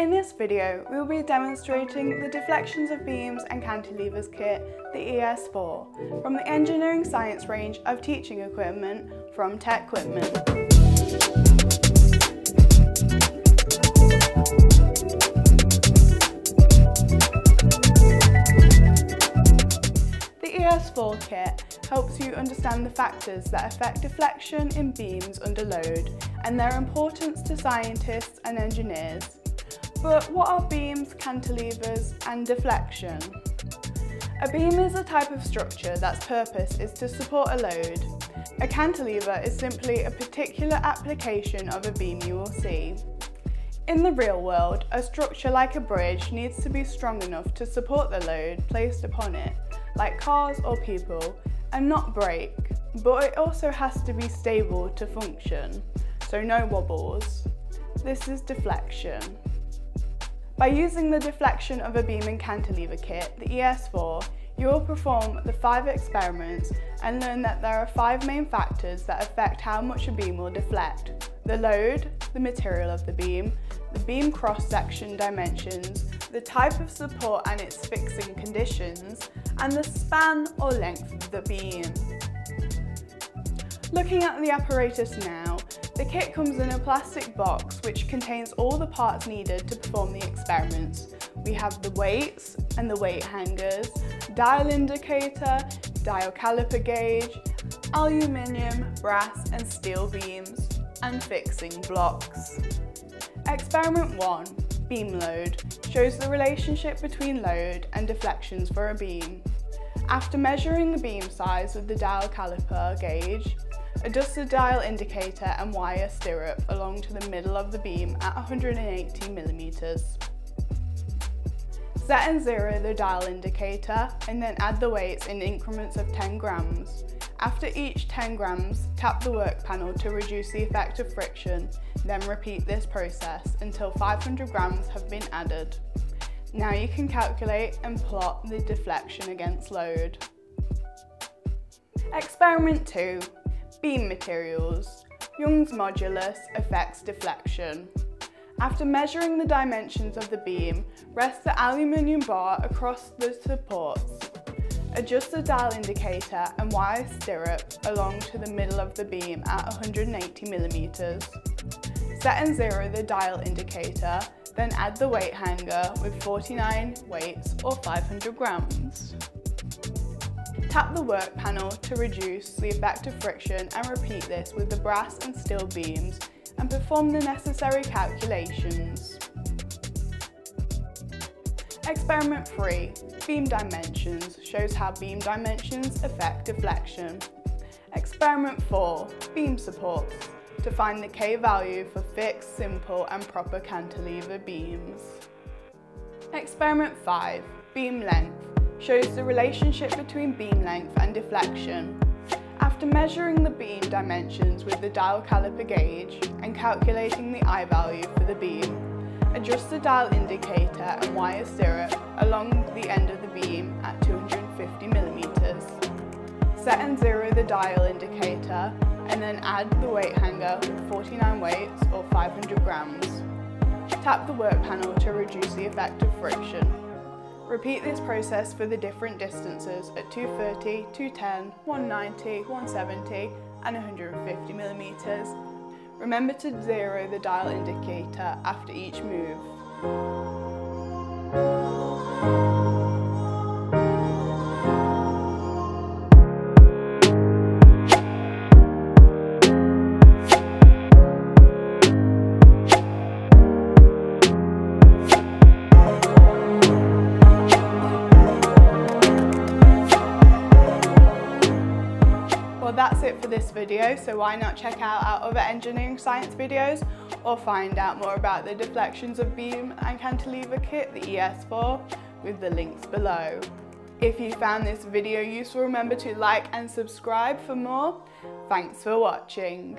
In this video, we will be demonstrating the deflections of beams and cantilevers kit, the ES4, from the engineering science range of teaching equipment from TecQuipment. The ES4 kit helps you understand the factors that affect deflection in beams under load and their importance to scientists and engineers. But what are beams, cantilevers and deflection? A beam is a type of structure that's purpose is to support a load. A cantilever is simply a particular application of a beam you will see. In the real world, a structure like a bridge needs to be strong enough to support the load placed upon it, like cars or people, and not break, but it also has to be stable to function, so no wobbles. This is deflection. By using the deflection of a beam and cantilever kit, the ES4, you will perform the five experiments and learn that there are five main factors that affect how much a beam will deflect. The load, the material of the beam, the beam cross-section dimensions, the type of support and its fixing conditions, and the span or length of the beam. Looking at the apparatus now, the kit comes in a plastic box which contains all the parts needed to perform the experiments. We have the weights and the weight hangers, dial indicator, dial caliper gauge, aluminium, brass and steel beams, and fixing blocks. Experiment 1, beam load, shows the relationship between load and deflections for a beam. After measuring the beam size with the dial caliper gauge, Adjust the dial indicator and wire stirrup along to the middle of the beam at 180 millimeters. Set and zero the dial indicator and then add the weights in increments of 10 grams. After each 10 grams, tap the work panel to reduce the effect of friction, then repeat this process until 500 grams have been added. Now you can calculate and plot the deflection against load. Experiment 2. Beam materials. Young's modulus affects deflection. After measuring the dimensions of the beam, rest the aluminium bar across the supports. Adjust the dial indicator and wire stirrup along to the middle of the beam at 180 millimeters. Set and zero the dial indicator, then add the weight hanger with 49 weights or 500 grams. Tap the work panel to reduce the effect of friction and repeat this with the brass and steel beams and perform the necessary calculations. Experiment 3, Beam Dimensions, shows how beam dimensions affect deflection. Experiment 4, Beam Supports, to find the K value for fixed, simple and propped cantilever beams. Experiment 5, Beam Length, shows the relationship between beam length and deflection. After measuring the beam dimensions with the dial caliper gauge and calculating the I value for the beam, adjust the dial indicator and wire stirrup along the end of the beam at 250 millimeters. Set and zero the dial indicator and then add the weight hanger with 49 weights or 500 grams. Tap the work panel to reduce the effect of friction. Repeat this process for the different distances at 230, 210, 190, 170 and 150 millimeters. Remember to zero the dial indicator after each move. That's it for this video, so why not check out our other engineering science videos or find out more about the deflections of beam and cantilever kit, the ES4, with the links below. If you found this video useful, remember to like and subscribe for more. Thanks for watching.